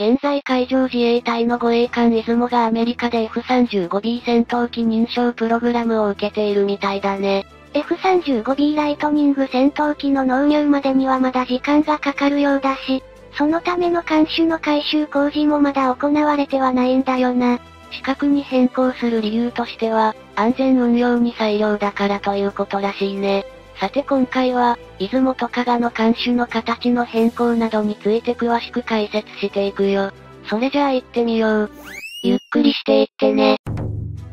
現在海上自衛隊の護衛艦出雲がアメリカで F35B 戦闘機認証プログラムを受けているみたいだね。F35B ライトニング戦闘機の納入までにはまだ時間がかかるようだし、そのための監守の改修工事もまだ行われてはないんだよな。資格に変更する理由としては、安全運用に裁量だからということらしいね。さて今回は、出雲と加賀の監守の形の変更などについて詳しく解説していくよ。それじゃあ行ってみよう。ゆっくりしていってね。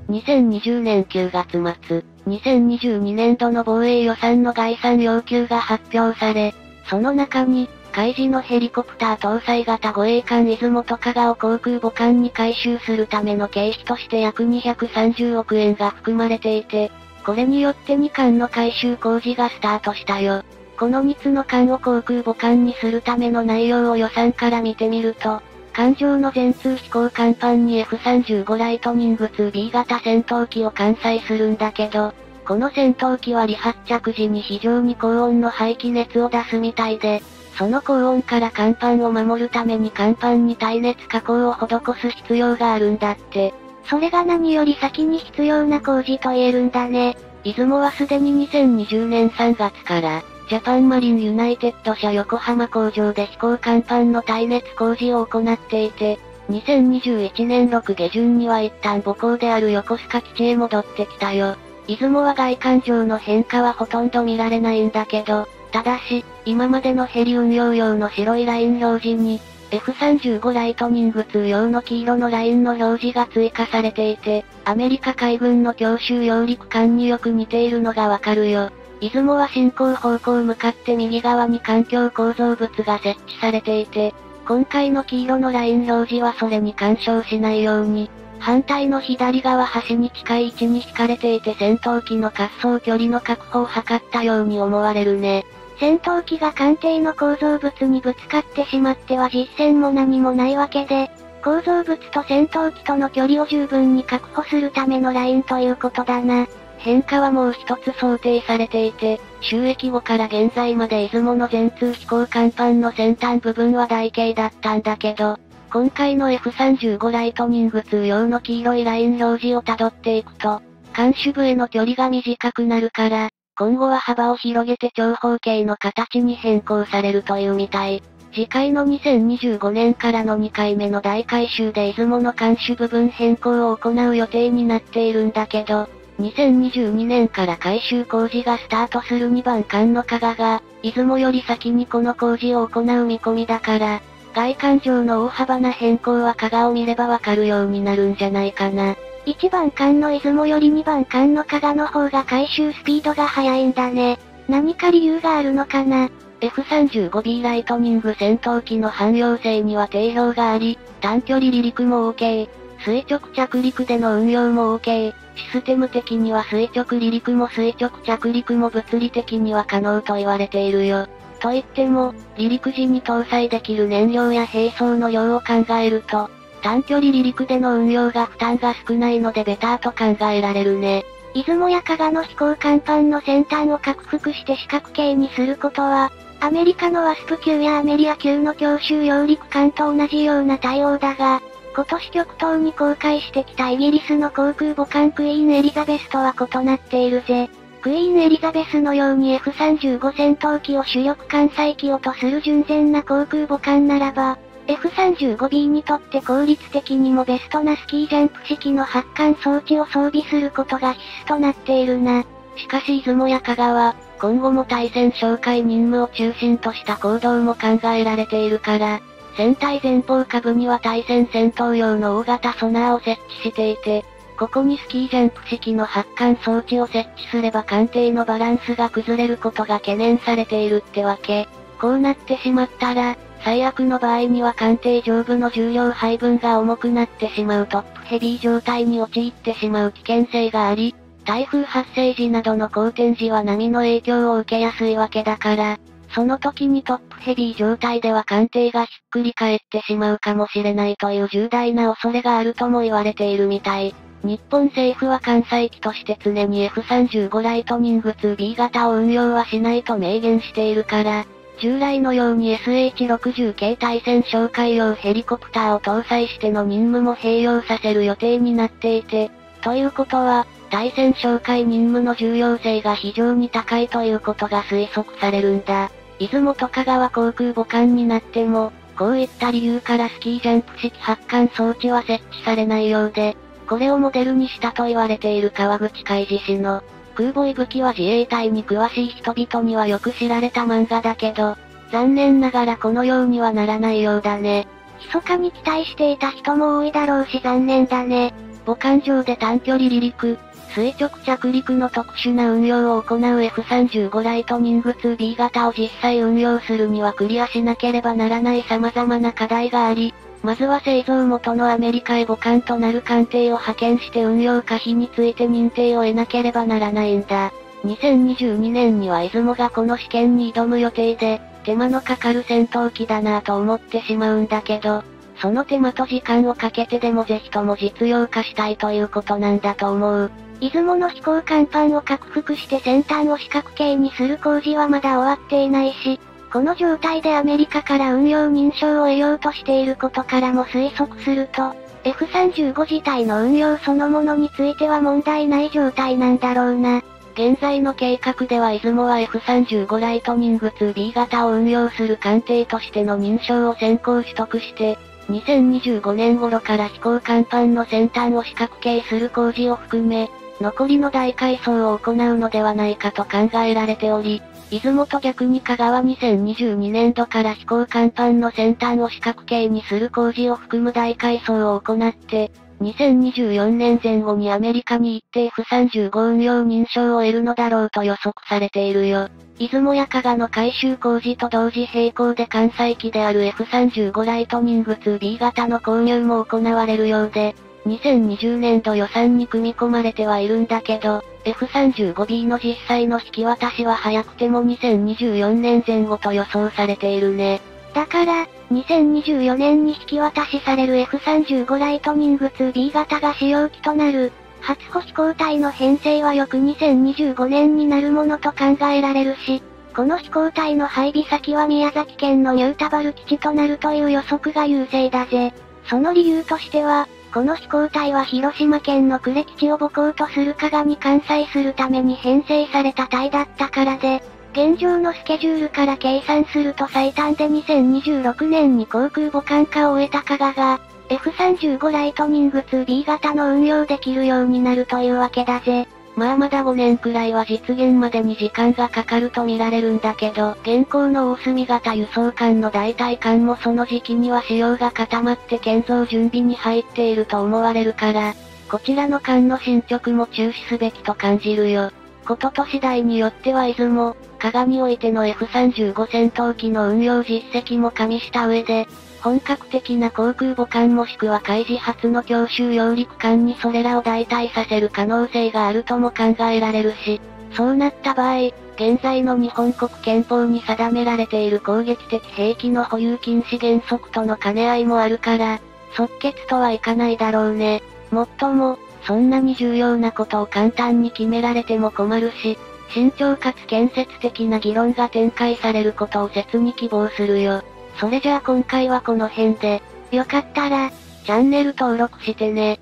2020年9月末、2022年度の防衛予算の概算要求が発表され、その中に、海事のヘリコプター搭載型護衛艦出雲と加賀を航空母艦に回収するための経費として約230億円が含まれていて、これによって2艦の回収工事がスタートしたよ。この3つの艦を航空母艦にするための内容を予算から見てみると、艦上の全通飛行甲板に F35 ライトニング 2B 型戦闘機を艦載するんだけど、この戦闘機は離発着時に非常に高温の排気熱を出すみたいで、その高温から甲板を守るために甲板に耐熱加工を施す必要があるんだって。それが何より先に必要な工事と言えるんだね。いずもはすでに2020年3月から、ジャパンマリンユナイテッド社横浜工場で飛行甲板の耐熱工事を行っていて、2021年6下旬には一旦母港である横須賀基地へ戻ってきたよ。出雲は外観上の変化はほとんど見られないんだけど、ただし、今までのヘリ運用用の白いライン表示に、F35 ライトニング2用の黄色のラインの表示が追加されていて、アメリカ海軍の強襲揚陸艦によく似ているのがわかるよ。出雲は進行方向向かって右側に環境構造物が設置されていて、今回の黄色のライン表示はそれに干渉しないように、反対の左側端に近い位置に引かれていて戦闘機の滑走距離の確保を図ったように思われるね。戦闘機が艦艇の構造物にぶつかってしまっては実戦も何もないわけで、構造物と戦闘機との距離を十分に確保するためのラインということだな。変化はもう一つ想定されていて、収益後から現在まで出雲の全通飛行甲板の先端部分は台形だったんだけど、今回の F35 ライトニング2用の黄色いライン表示を辿っていくと、艦首部への距離が短くなるから、今後は幅を広げて長方形の形に変更されるというみたい。次回の2025年からの2回目の大改修で出雲の監守部分変更を行う予定になっているんだけど、2022年から改修工事がスタートする2番艦の加賀が、出雲より先にこの工事を行う見込みだから、外観上の大幅な変更は加賀を見ればわかるようになるんじゃないかな。1番艦の出雲より2番艦の加賀の方が回収スピードが速いんだね。何か理由があるのかな？F35B ライトニング戦闘機の汎用性には定評があり、短距離離陸も OK。垂直着陸での運用も OK。システム的には垂直離陸も垂直着陸も物理的には可能と言われているよ。と言っても、離陸時に搭載できる燃料や並走の量を考えると、短距離離陸での運用が負担が少ないのでベターと考えられるね。出雲や加賀の飛行甲板の先端を拡幅して四角形にすることは、アメリカのワスプ級やアメリア級の強襲揚陸艦と同じような対応だが、今年極東に公開してきたイギリスの航空母艦クイーンエリザベスとは異なっているぜ。クイーンエリザベスのように F35 戦闘機を主力艦載機をとする純然な航空母艦ならば、F35B にとって効率的にもベストなスキージャンプ式の発艦装置を装備することが必須となっているな。しかし出雲や香川、今後も対戦紹介任務を中心とした行動も考えられているから、船体前方下部には対戦戦闘用の大型ソナーを設置していて、ここにスキージャンプ式の発艦装置を設置すれば艦艇のバランスが崩れることが懸念されているってわけ。こうなってしまったら、最悪の場合には艦艇上部の重量配分が重くなってしまうトップヘビー状態に陥ってしまう危険性があり、台風発生時などの好天時は波の影響を受けやすいわけだから、その時にトップヘビー状態では艦艇がひっくり返ってしまうかもしれないという重大な恐れがあるとも言われているみたい。日本政府は艦載機として常に F35 ライトニング 2B 型を運用はしないと明言しているから、従来のように SH-60 系対戦哨戒用ヘリコプターを搭載しての任務も併用させる予定になっていて、ということは、対戦哨戒任務の重要性が非常に高いということが推測されるんだ。出雲と香川航空母艦になっても、こういった理由からスキージャンプ式発艦装置は設置されないようで、これをモデルにしたと言われている川口海事氏の、空母息吹は自衛隊に詳しい人々にはよく知られた漫画だけど、残念ながらこのようにはならないようだね。密かに期待していた人も多いだろうし残念だね。母艦上で短距離離陸、垂直着陸の特殊な運用を行う F35 ライトニング 2B 型を実際運用するにはクリアしなければならない様々な課題があり、まずは製造元のアメリカへ母艦となる艦艇を派遣して運用可否について認定を得なければならないんだ。2022年には出雲がこの試験に挑む予定で、手間のかかる戦闘機だなぁと思ってしまうんだけど、その手間と時間をかけてでもぜひとも実用化したいということなんだと思う。出雲の飛行甲板を拡幅して先端を四角形にする工事はまだ終わっていないし、この状態でアメリカから運用認証を得ようとしていることからも推測すると、F35 自体の運用そのものについては問題ない状態なんだろうな。現在の計画では出雲は F35 ライトニング 2B 型を運用する艦艇としての認証を先行取得して、2025年頃から飛行甲板の先端を四角形する工事を含め、残りの大改装を行うのではないかと考えられており、出雲と逆に香川2022年度から飛行甲板の先端を四角形にする工事を含む大改装を行って、2024年前後にアメリカに行って F35 運用認証を得るのだろうと予測されているよ。出雲や加賀の改修工事と同時並行で関西機である F35 ライトニング 2B 型の購入も行われるようで、2020年度予算に組み込まれてはいるんだけど、F35B の実際の引き渡しは早くても2024年前後と予想されているね。だから、2024年に引き渡しされる F35 ライトニング 2B 型が使用機となる、初歩飛行体の編成はよく2025年になるものと考えられるし、この飛行体の配備先は宮崎県のニュータバル基地となるという予測が優勢だぜ。その理由としては、この飛行隊は広島県の呉基地を母港とする加賀に関西するために編成された隊だったからで、現状のスケジュールから計算すると最短で2026年に航空母艦化を終えた加賀が、F35 ライトニング 2B 型の運用できるようになるというわけだぜ。まあまだ5年くらいは実現までに時間がかかると見られるんだけど、現行の大隅型輸送艦の代替艦もその時期には仕様が固まって建造準備に入っていると思われるから、こちらの艦の進捗も注視すべきと感じるよ。ことと次第によっては出雲、加賀においての F35 戦闘機の運用実績も加味した上で、本格的な航空母艦もしくは海事初の強襲揚陸艦にそれらを代替させる可能性があるとも考えられるし、そうなった場合、現在の日本国憲法に定められている攻撃的兵器の保有禁止原則との兼ね合いもあるから、即決とはいかないだろうね。もっとも、そんなに重要なことを簡単に決められても困るし、慎重かつ建設的な議論が展開されることを切に希望するよ。それじゃあ今回はこの辺で、よかったら、チャンネル登録してね。